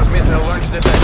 Cruise missile launch detected.